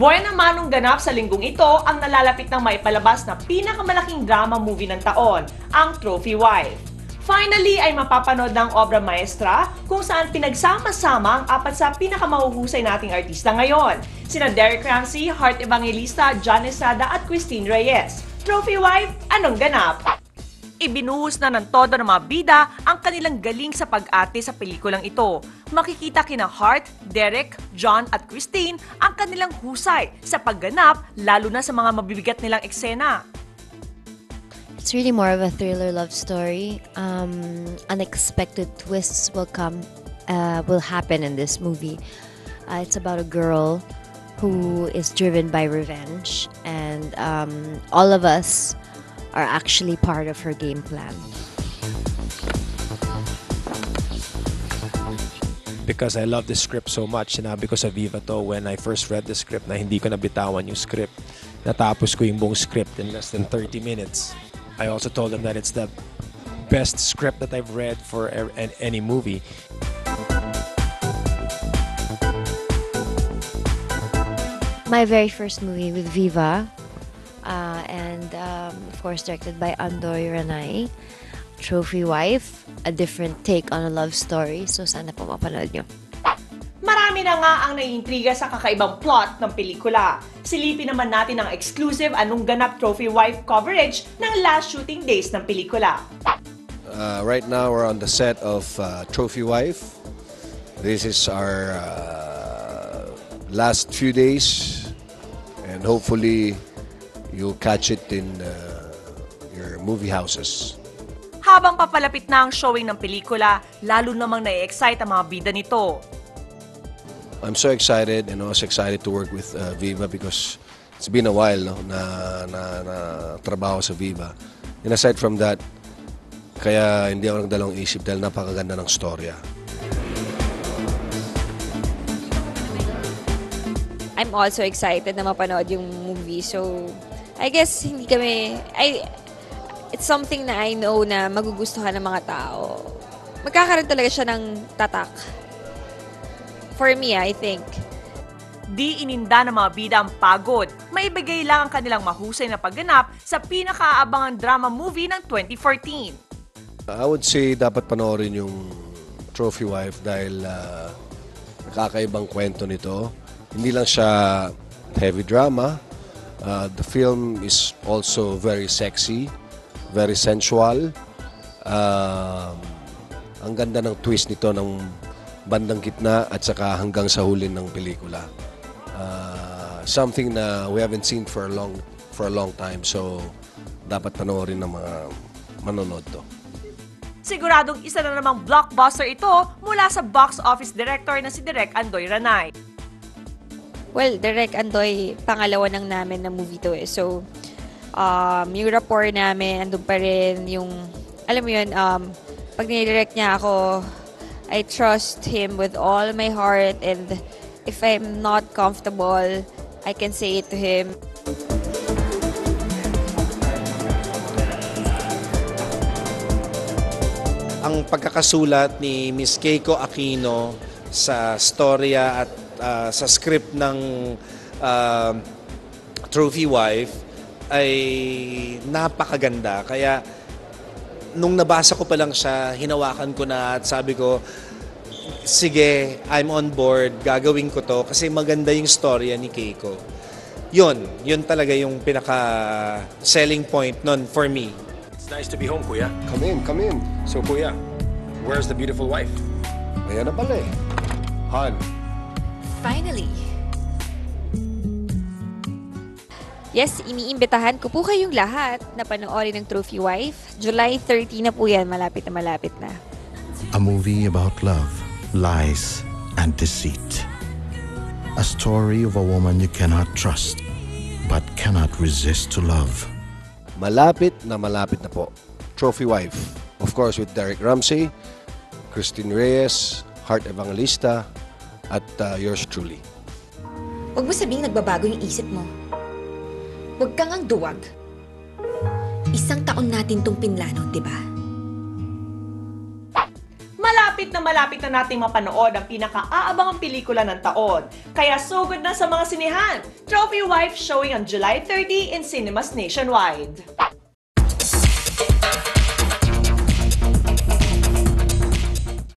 Buena manong ganap sa linggong ito ang nalalapit ng maipalabas na pinakamalaking drama movie ng taon, ang Trophy Wife. Finally ay mapapanood ng obra maestra kung saan pinagsama-sama ang apat sa pinakamahuhusay nating artista ngayon. Sina Derek Ramsey, Heart Evangelista, John Estrada at Christine Reyes. Trophy Wife, anong ganap? Ibinuhos na ng todo ng mga bida ang kanilang galing sa pag-ate sa pelikulang ito. Makikita kina Hart, Derek, John at Christine ang kanilang husay sa pagganap lalo na sa mga mabibigat nilang eksena. It's really more of a thriller love story. Um, unexpected twists will come, uh, will happen in this movie. Uh, it's about a girl who is driven by revenge, and um, all of us are actually part of her game plan. because I love the script so much, sinabi ko sa Viva to when I first read the script na hindi ko nabitawan yung script. Natapos ko yung buong script in less than 30 minutes. I also told them that it's the best script that I've read for any movie. My very first movie with Viva, uh, and um, of course directed by Andoy Ranay. Trophy Wife, a different take on a love story. So sana po mapanood nyo. Marami na nga ang naiintriga sa kakaibang plot ng pelikula. Silipin naman natin ang exclusive Anong Ganap Trophy Wife coverage ng last shooting days ng pelikula. Uh, right now, we're on the set of uh, Trophy Wife. This is our uh, last few days, and hopefully, you'll catch it in uh, your movie houses. Habang papalapit na ang showing ng pelikula, lalo namang na-excite ang mga bida nito. I'm so excited, and I was excited to work with uh, Viva because it's been a while no, na, na, na trabaho sa Viva. And aside from that, kaya hindi ako nagdalawang isip dahil napakaganda ng storya. I'm also excited na mapanood yung movie. So, I guess hindi kami... I, it's something na I know na magugustuhan ng mga tao. Magkakaroon talaga siya ng tatak. For me, I think. Di ininda ng mga bida ang pagod. Maibigay lang ang kanilang mahusay na pagganap sa pinakaabangang drama movie ng 2014. I would say dapat panoorin yung Trophy Wife dahil ah, nakakaibang kwento nito. Hindi lang siya heavy drama. Uh, the film is also very sexy, very sensual. Um, ang ganda ng twist nito ng bandang gitna at saka hanggang sa huli ng pelikula. Uh, something na we haven't seen for a long for a long time. So dapat panoorin ng mga manonood to. Siguradong isa na namang blockbuster ito mula sa box office director na si Direk Andoy Ranay. Well, Direk Andoy, pangalawa nang namin na movie to eh. So, um, yung rapport namin, andun pa rin yung, alam mo yun, um, pag nidirect niya ako, I trust him with all my heart and if I'm not comfortable, I can say it to him. ang pagkakasulat ni Miss Keiko Aquino sa storya at ah, sa script ng ah, Trophy Wife ay napakaganda. Kaya nung nabasa ko pa lang siya, hinawakan ko na at sabi ko, sige, I'm on board, gagawin ko to kasi maganda yung storya ni Keiko. Yun, yun talaga yung pinaka selling point nun for me. It's nice to be home, Kuya. Come in, come in. So, Kuya, where's the beautiful wife? Ayan na pala eh. Han, Finally! Yes, iniimbitahan ko po kayong lahat na panoorin ng Trophy Wife. July 30 na po yan, malapit na malapit na. A movie about love, lies, and deceit. A story of a woman you cannot trust, but cannot resist to love. malapit na malapit na po. Trophy Wife. Of course, with Derek Ramsey, Christine Reyes, Heart Evangelista, at uh, yours truly. Huwag mo sabing nagbabago yung isip mo. Huwag kang ang duwag. Isang taon natin tong pinlano, di ba? Malapit na malapit na nating mapanood ang pinaka-aabangang pelikula ng taon. Kaya sugod na sa mga sinihan. Trophy Wife showing on July 30 in cinemas nationwide.